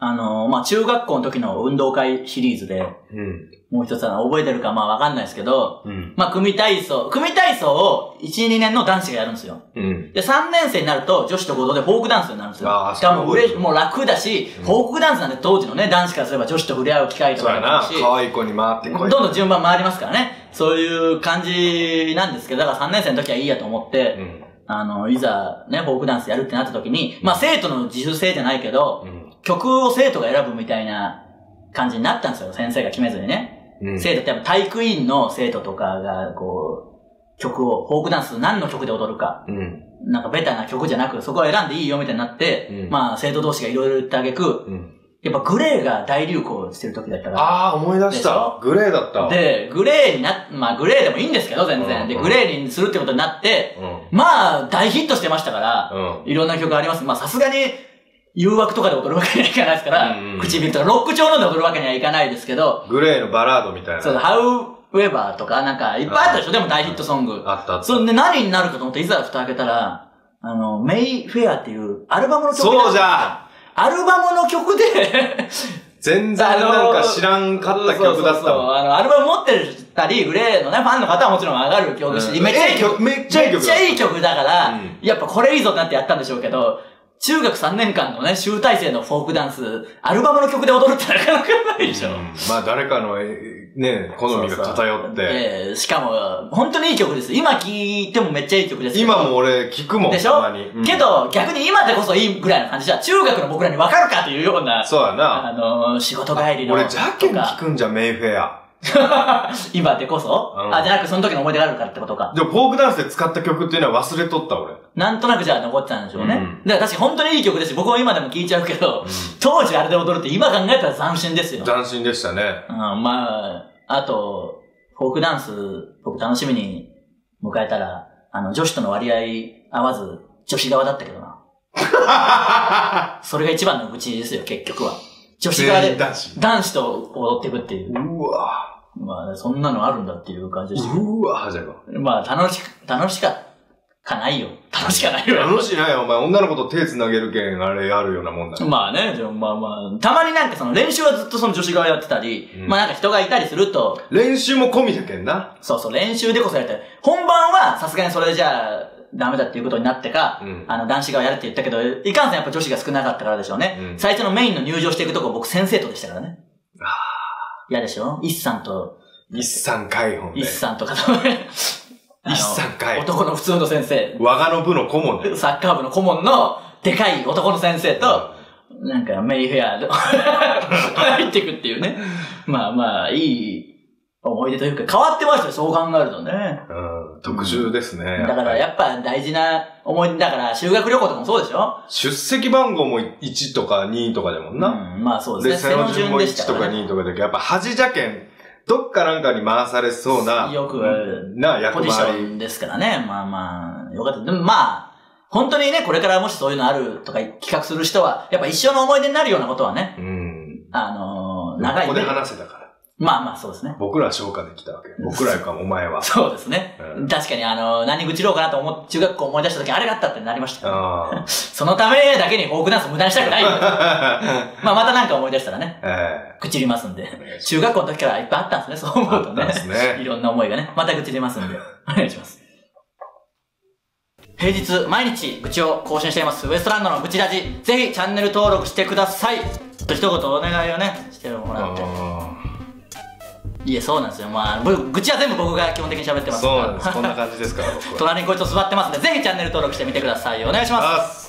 あのーまあ、中学校の時の運動会シリーズで、うん。もう一つは覚えてるかまあわかんないですけど、うん。まあ、組体操、組体操を1、2年の男子がやるんですよ。うん。で、3年生になると女子と合同でフォークダンスになるんですよ。あーしかもそういうことうれもう楽だし、フォークダンスなんて当時のね、男子からすれば女子と触れ合う機会とそうやな。かもあるし、可愛い子に回ってこい。どんどん順番回りますからね。そういう感じなんですけど、だから3年生の時はいいやと思って、うん。あの、いざね、フォークダンスやるってなった時に、まあ生徒の自主性じゃないけど、うん。曲を生徒が選ぶみたいな感じになったんですよ。先生が決めずにね。うん。生徒ってやっぱ体育委員の生徒とかが、こう、曲を、フォークダンス何の曲で踊るか、うん。なんかベタな曲じゃなく、そこは選んでいいよみたいになって、うんまあ生徒同士がいろいろ言ってあげく、うん。やっぱグレーが大流行してる時だったから、ああ、思い出し。たグレーだった。で、グレーにな、まあグレーでもいいんですけど、全然。で、うんグレーにするってことになって、うん。まあ大ヒットしてましたから、うん。いろんな曲あります。まあさすがに、誘惑とかで踊るわけにはいかないですから、うんうん唇とか、ロック調ので踊るわけにはいかないですけど、グレーのバラードみたいな。そう、However とか、なんか、いっぱいあったでしょ？でも大ヒットソング。あったあった。そんで何になるかと思って、いざ蓋開けたら、あの、メイフェアっていうアルバムの曲そうじゃアルバムの曲で全然なんか知らんかった曲だったそうそうそうもん。あの、アルバム持ってたり、グレーのね、ファンの方はもちろん上がる曲し、うんめっちゃいい曲。めっちゃいい曲めっちゃいい曲だから、うんやっぱこれいいぞってなってやったんでしょうけど、中学3年間のね、集大成のフォークダンス、アルバムの曲で踊るってなかなかないでしょ。うんまあ誰かの、えね、好みが偏って。ええしかも、本当にいい曲です。今聴いてもめっちゃいい曲です今も俺聞くもん、でしょ？たまに。うんけど、逆に今でこそいいぐらいの感じじゃ、中学の僕らに分かるかというような、そうやな。あの、仕事帰りの。俺、ジャケンとか聞くんじゃん、メイフェア。今でこそ、うんあ、じゃなくその時の思い出があるからってことか。でも、フォークダンスで使った曲っていうのは忘れとった、俺。なんとなくじゃあ残ってたんでしょうね。うんだから確かに本当にいい曲ですし、僕は今でも聴いちゃうけど、当時あれで踊るって今考えたら斬新ですよ。斬新でしたね。うん、まあ、あと、フォークダンス、僕楽しみに迎えたら、あの、女子との割合合わず、女子側だったけどな。それが一番の愚痴ですよ、結局は。女子側で男子。男子と踊っていくっていう。うわまあ、そんなのあるんだっていう感じでし。うわじゃが。まあ、楽しく、楽しか、かないよ。楽しかないよ。楽しいないよ、お前。女の子と手繋げるけん、あれあるようなもんだ。まあね、でもまあまあ、たまになんかその練習はずっとその女子側やってたり、うんまあなんか人がいたりすると、練習も込みじゃけんな。そうそう、練習でこそやって、本番はさすがにそれじゃあ、ダメだっていうことになってか、うんあの、男子側やるって言ったけど、いかんせんやっぱ女子が少なかったからでしょうね。うん最初のメインの入場していくとこ僕先生とでしたからね。嫌でしょ？一さんと、一産解放で一。さんとかと一産解放。男の普通の先生、我がの部の顧問で。サッカー部の顧問のでかい男の先生と、なんかメイフェアで 入っていくっていうね。まあまあ、いい思い出というか、変わってましたよ、そう考えるとね。うん、特殊ですね。だからやっぱ大事な思い出、だから修学旅行とかもそうでしょ？出席番号も1とか2とかでもんな。うん、まあそうで、ですね。背の順も1とかね。2とかだけど、やっぱ恥じゃけん、どっかなんかに回されそうな、よくな、役ポジショ。ンですからね。まあまあ、よかった。でもまあ、本当にね、これからもしそういうのあるとか企画する人は、やっぱ一生の思い出になるようなことはね、うん。あのー長いここでね。話せたから。まあまあそうですね。僕らは消化できたわけ。僕らか、お前は。そうですね。うん確かにあの、何愚痴ろうかなと思っ、中学校思い出した時あれがあったってなりました そのためだけにフォークダンス無駄にしたくない。まあまたなんか思い出したらね、え愚痴りますんで。え中学校の時からいっぱいあったんですね、そう思うとね。ねいろんな思いがね。また愚痴りますんで。お願いします。平日毎日愚痴を更新していますウエストランドの愚痴ラジぜひチャンネル登録してくださいと一言お願いをねしてもらってあいえそうなんですよ。まあ僕愚痴は全部僕が基本的に喋ってーますそうなんです。こんな感じですから。隣にこいつと座ってますんでぜひチャンネル登録してみてください。お願いします